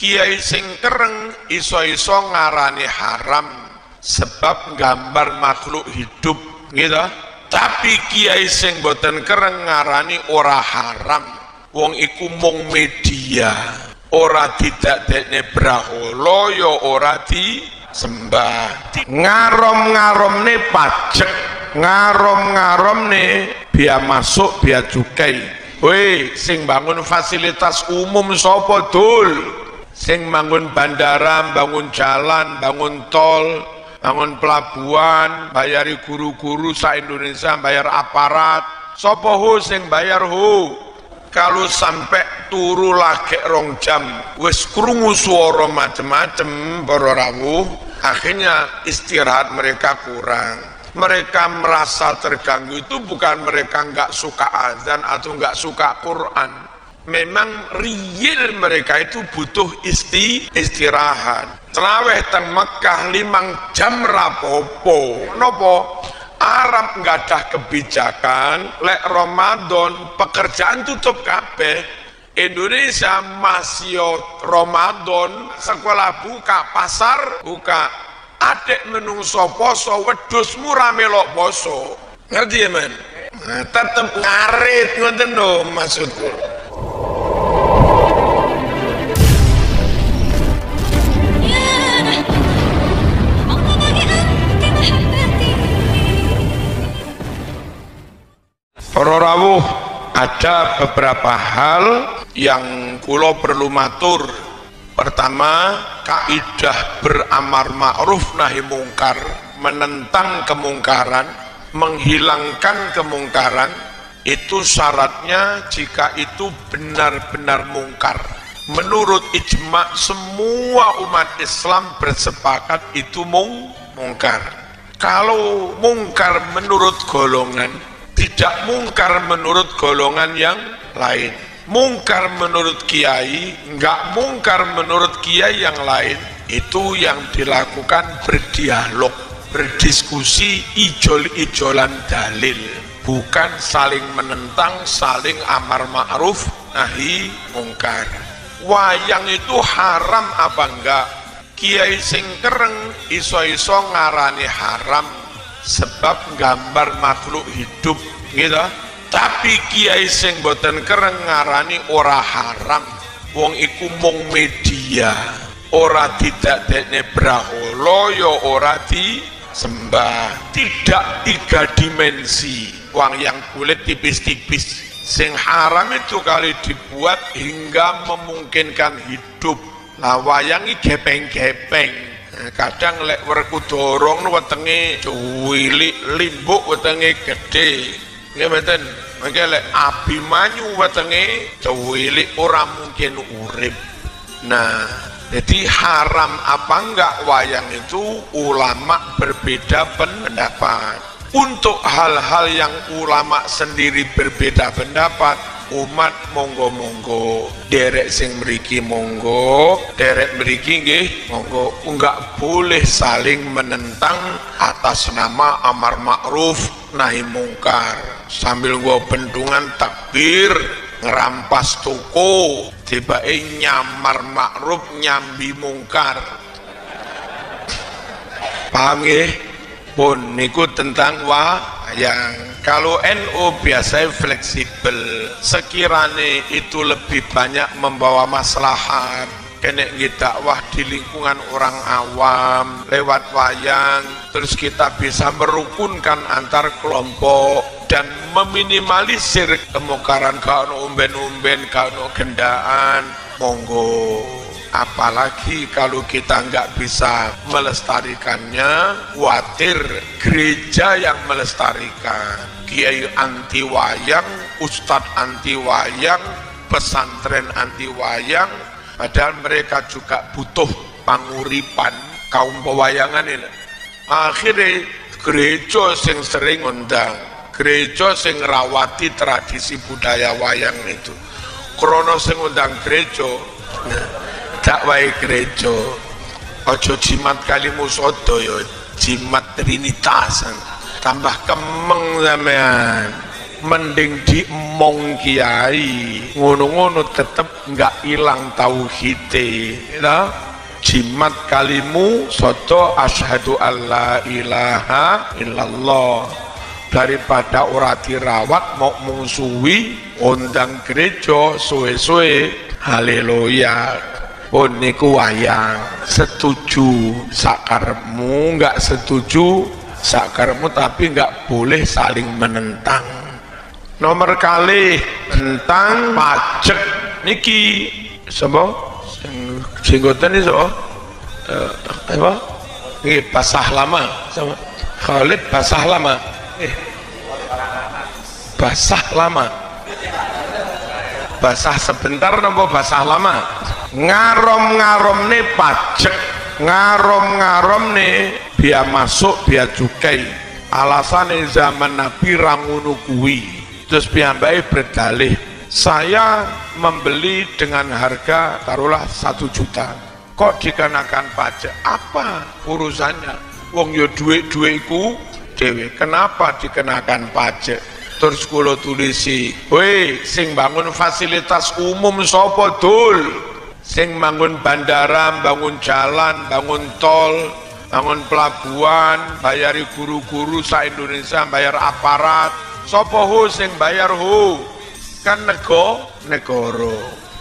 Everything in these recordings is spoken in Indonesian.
kiai sing kereng iso-iso ngarani haram sebab gambar makhluk hidup gitu. Tapi kiai sing boten kereng ngarani ora haram. Wong iku mung media. Ora tidak dekne braholo ya ora di sembah ngarom-ngarom ne pajak ngarom-ngarom ne biaya masuk biaya cukai. Woi, sing bangun fasilitas umum sopo dul sing bangun bandara bangun jalan bangun tol bangun pelabuhan bayari guru-guru sa Indonesia bayar aparat. Sopo hu sing bayar hu? Kalau sampai turu lagi rong jam wis krungu suara macem-macem akhirnya istirahat mereka kurang. Mereka merasa terganggu itu bukan mereka nggak suka azan atau nggak suka Quran memang real mereka itu butuh isti istirahat. Terawih teng Mekah limang jam rapopo nopo Arab nggak ada kebijakan. Lek Ramadan pekerjaan tutup kabeh. Indonesia masih Ramadan sekolah buka pasar buka adek menungso poso wedusmu rame melok poso. Ngerti ya men? Nah, tetep ngarit ngoten lho maksudku Para rawuh ada beberapa hal yang kulo perlu matur Pertama, kaidah beramar ma'ruf nahi mungkar, menentang kemungkaran, menghilangkan kemungkaran, itu syaratnya jika itu benar-benar mungkar. Menurut ijma semua umat Islam bersepakat itu mung mungkar. Kalau mungkar menurut golongan, tidak mungkar menurut golongan yang lain. Mungkar menurut kiai enggak mungkar menurut kiai yang lain. Itu yang dilakukan berdialog berdiskusi ijol-ijolan dalil. Bukan saling menentang saling amar ma'ruf nahi mungkar. Wayang itu haram apa enggak kiai sing kereng iso-iso ngarani haram sebab gambar makhluk hidup gitu. Tapi kiai sing boten kereng ngarani ora haram. Wong iku mung media. Ora tidak dekne braholo yo ya ora di sembah tidak tiga dimensi. Wang yang kulit tipis-tipis. Sing haram itu kali dibuat hingga memungkinkan hidup. Lah wayangi gepeng-gepeng. Nah, kadang lek werku dorong wetenge cuwilik limbuk wetenge gede nggih mboten. Mangke lek abimanyu wetenge cuwilik ora mungkin urip. Nah jadi haram apa enggak? Wayang itu ulama berbeda pendapat. Untuk hal-hal yang ulama sendiri berbeda pendapat umat monggo-monggo derek sing meriki monggo derek meriki nggih monggo. Enggak boleh saling menentang atas nama amar ma'ruf nahi mungkar. Sambil gua bendungan takbir ngerampas toko tiba nyamar ma'ruf nyambi mungkar. Paham nggih pun niku tentang wayang kalau NU biasanya fleksibel. Sekiranya itu lebih banyak membawa maslahat kena kita wah di lingkungan orang awam lewat wayang terus kita bisa merukunkan antar kelompok dan meminimalisir kemungkaran kau umben-umben kau gendaan. Monggo apalagi kalau kita nggak bisa melestarikannya khawatir gereja yang melestarikan. Kiai anti wayang ustadz anti wayang pesantren anti wayang padahal mereka juga butuh panguripan kaum pewayangan ini. Akhirnya gereja sing sering undang gereja sing rawati tradisi budaya wayang itu. Krono sing undang gereja dakwai gereja ojo jimat kalimu sodo yo jimat trinitas. Tambah kemeng sampean. Mending diemong kiai. Ngono-ngono tetep nggak hilang tauhide ya. Jimat kalimu soto ashadu alla ilaha illallah. Daripada ora dirawat mau mungsuhi undang gereja suwe-suwe. Haleluya pun niku wayang. Setuju sakarmu nggak setuju sakarmu tapi nggak boleh saling menentang. Nomor kali tentang pajak. Niki sapa? Sing jenggotan iso uh, apa? Nggih basah lama. Sama Khalid basah lama. Eh basah lama. Basah sebentar nopo basah lama ngarom-ngarom nih pajak ngarom-ngarom nih biar masuk biar cukai. Alasan zaman Nabi ramunu kuwi. Terus piyambai berdalih saya membeli dengan harga taruhlah satu juta. Kok dikenakan pajak apa urusannya? Wong yo duit duitku dewe kenapa dikenakan pajak terus kulo tulisi woi sing bangun fasilitas umum sopo dul sing bangun bandara bangun jalan bangun tol bangun pelabuhan bayari guru-guru sa Indonesia bayar aparat. Sopo hu sing bayar hu kan nego negoro.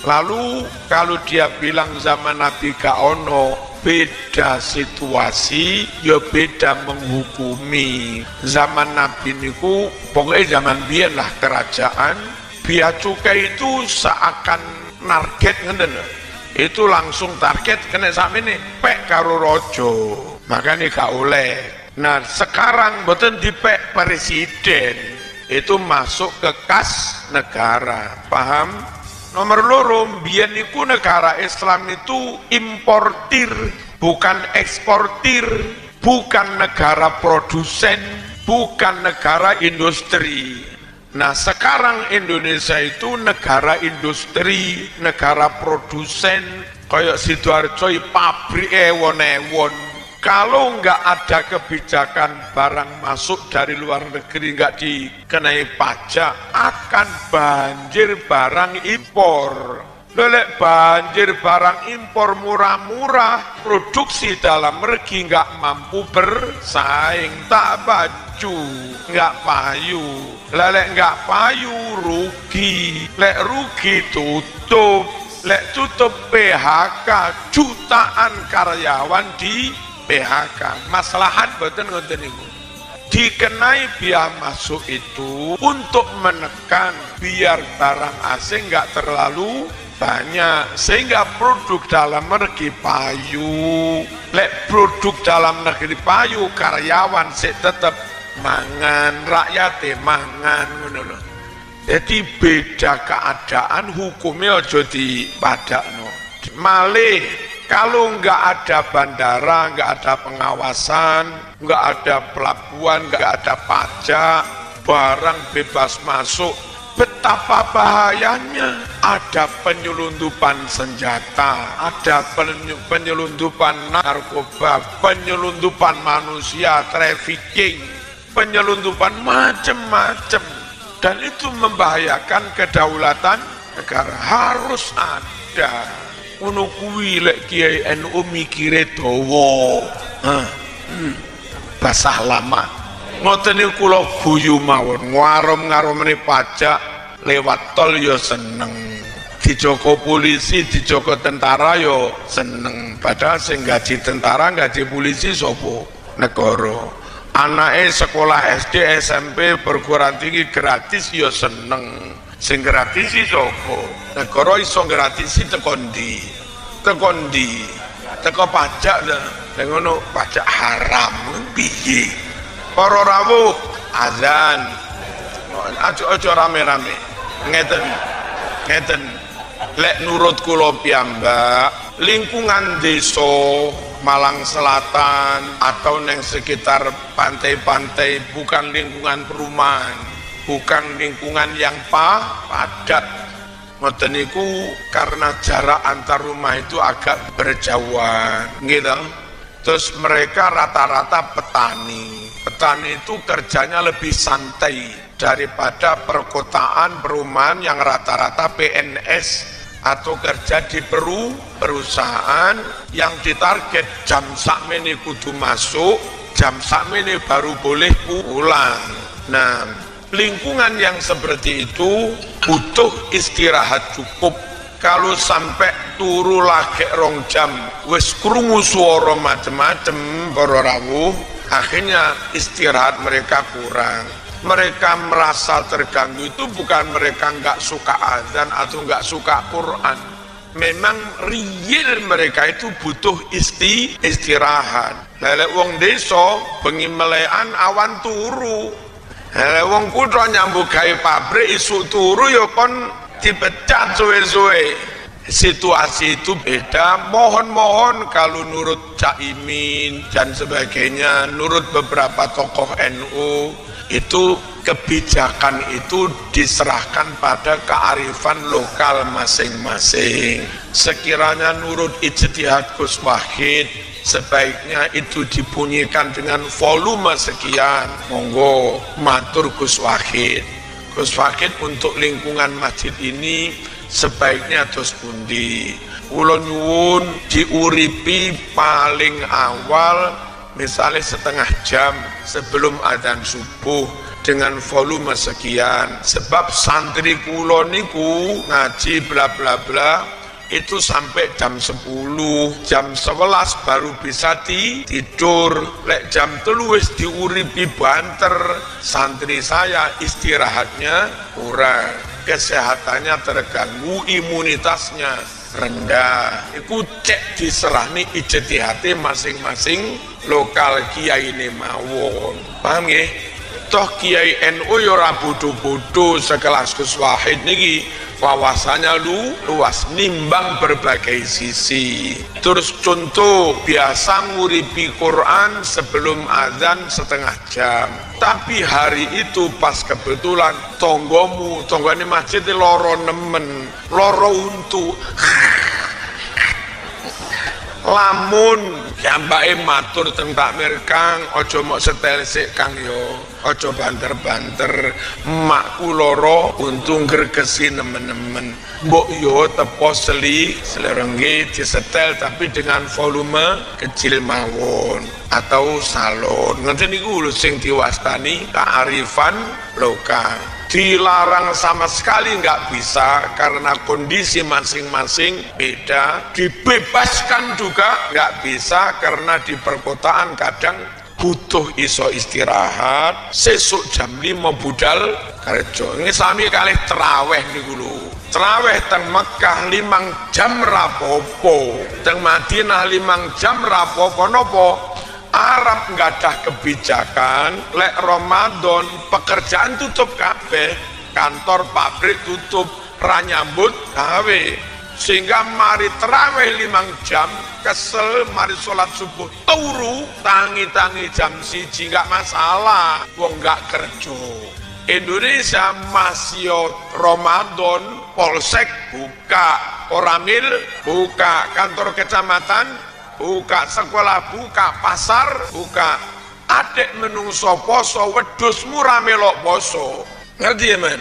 Lalu kalau dia bilang zaman Nabi Kaono beda situasi ya beda menghukumi. Zaman nabi niku pokoknya zaman biar lah kerajaan biaya cukai itu seakan target ngenden itu langsung target kena sampe ini pek karo rojo makanya gak oleh. Nah sekarang betul dipek presiden. Itu masuk ke kas negara. Paham? Nomor loro biyen niku negara Islam itu importir bukan eksportir bukan negara produsen bukan negara industri nah sekarang Indonesia itu negara industri negara produsen kayak Sidoarjo pabrik ewon-ewon kalau nggak ada kebijakan barang masuk dari luar negeri nggak dikenai pajak akan banjir barang impor Lelek banjir barang impor murah-murah produksi dalam negeri nggak mampu bersaing. Tak baju nggak payu. Lelek nggak payu rugi. Lek rugi tutup. Lek tutup PHK jutaan karyawan di PHK maslahat betul ngoten niku. Dikenai biaya masuk itu untuk menekan biar barang asing nggak terlalu banyak sehingga produk dalam negeri payu lek produk dalam negeri payu karyawan sih tetap mangan rakyat mangan ngono jadi beda keadaan hukumnya aja dipadakno malih kalau nggak ada bandara, nggak ada pengawasan, nggak ada pelabuhan, nggak ada pajak, barang bebas masuk, betapa bahayanya ada penyelundupan senjata, ada penyelundupan narkoba, penyelundupan manusia, trafficking, penyelundupan macam-macam. Dan itu membahayakan kedaulatan negara. Harus ada ngono kuwi lek kiai NU mikire dawa hmm. basah lama ngoten niku kula guyu mawon ngarom-ngaromne pajak lewat tol yo ya seneng. Dijoko polisi dijoko tentara yo ya seneng. Padahal sing gaji tentara gaji polisi sopo negara. Anake sekolah SD SMP perguruan tinggi gratis yo ya seneng. Sing gratis sopo negara iso gratisi teko ndi teko pajak dah ngono pajak haram. Piye? Para rawuh azan. Aja rame-rame ngeten. Ngeten. Lek nurut kula piyambak lingkungan desa Malang Selatan atau neng sekitar pantai-pantai bukan lingkungan perumahan bukan lingkungan yang pa, padat. Ngoten karena jarak antar rumah itu agak berjauhan gitu terus mereka rata-rata petani. Petani itu kerjanya lebih santai daripada perkotaan perumahan yang rata-rata PNS atau kerja di peru perusahaan yang ditarget jam sakmene kudu masuk jam sakmene baru boleh pulang. Nah lingkungan yang seperti itu butuh istirahat cukup. Kalau sampai turu lagi rong jam wis krungu suara macem-macem rawuh akhirnya istirahat mereka kurang mereka merasa terganggu. Itu bukan mereka nggak suka azan atau nggak suka Quran. Memang real mereka itu butuh isti istirahat. Lele wong deso pengimelean awan turu. Lele wong kutro nyambut kai pabrik isu turu yo kon dipecat suwe-suwe. Situasi itu beda. Mohon-mohon kalau nurut Caimin dan sebagainya nurut beberapa tokoh NU itu kebijakan itu diserahkan pada kearifan lokal masing-masing. Sekiranya nurut ijtihad Gus Wahid sebaiknya itu dibunyikan dengan volume sekian. Monggo matur Gus Wahid. Gus Wahid untuk lingkungan masjid ini sebaiknya terus pundi. Ulon nyuwun diuripi paling awal misalnya setengah jam sebelum adzan subuh dengan volume sekian. Sebab santri kulo niku ngaji bla bla bla itu sampai jam 10 jam 11 baru bisa di tidur lek jam teluis diuripi banter santri saya istirahatnya kurang. Kesehatannya terganggu imunitasnya rendah iku cek diserahni ijtihate masing-masing lokal kiai ini mawon. Paham ya toh kiai NU yo ora bodoh-bodoh sekelas Gus Wahid niki wawasannya lu luas nimbang berbagai sisi. Terus contoh biasa nguripi Quran sebelum azan setengah jam. Tapi hari itu pas kebetulan tonggomu tonggone masjid loro nemen loro untuk lamun. Jambake matur teng Pak Mirkang aja mok setel sik Kang yo. Aja banter-banter. Makku loro untung gregesi nemen-nemen. Mbok yo tepo seli selerengge disetel tapi dengan volume kecil mawon atau salon. Ngene niku lho sing diwastani kearifan lokal dilarang sama sekali nggak bisa karena kondisi masing-masing beda. Dibebaskan juga nggak bisa karena di perkotaan kadang butuh iso istirahat. Sesuk jam 5 budal kerja. Ini sami kali teraweh nih dulu teraweh teng Mekah limang jam rapopo teng Madinah limang jam rapopo nopo Arab nggak ada kebijakan lek Ramadan pekerjaan tutup kabeh kantor pabrik tutup ranyambut gawe. Sehingga mari terawih limang jam kesel mari sholat subuh. Turu tangi-tangi jam siji nggak masalah wong nggak kerja. Indonesia masih Ramadan polsek buka oramil buka kantor kecamatan buka sekolah buka pasar buka adik menungso poso wedusmu melok poso. Ngerti ya men?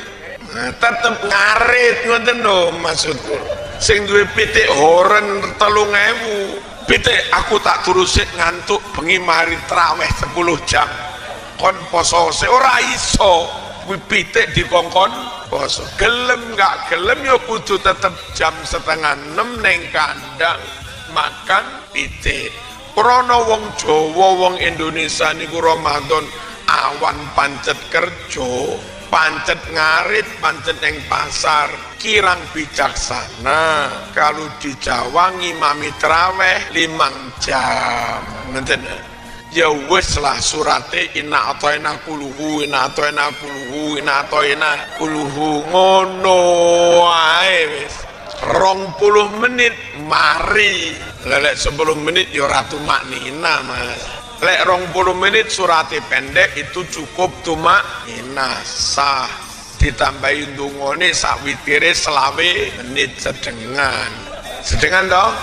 Nah, tetep ngarit ngoten lho maksudku. Sing duwe pitik horen telung ewu. Pitik aku tak turusit ngantuk bengi mari traweh 10 jam. Kon poso seora iso. Pitik dikongkon poso. Gelem gak gelem ya kudu tetep jam setengah enam neng kandang makan pitik krana wong Jawa wong Indonesia niku Ramadan awan pancet kerja pancet ngarit pancet yang pasar kirang bijaksana. Kalau di Jawa ngimami traweh limang jam. Ngenten ya wis lah surate inna atoina kuluhu inna atoina kuluhu inna atoina kuluhu. Ngono ae wis rong puluh menit mari. Lelek sepuluh menit ya ratu maknina mas. Lek rong puluh menit surati pendek itu cukup tumak nina. Sah. Ditambahin dungone sakwitire selawe menit sedengan. Sedengan dong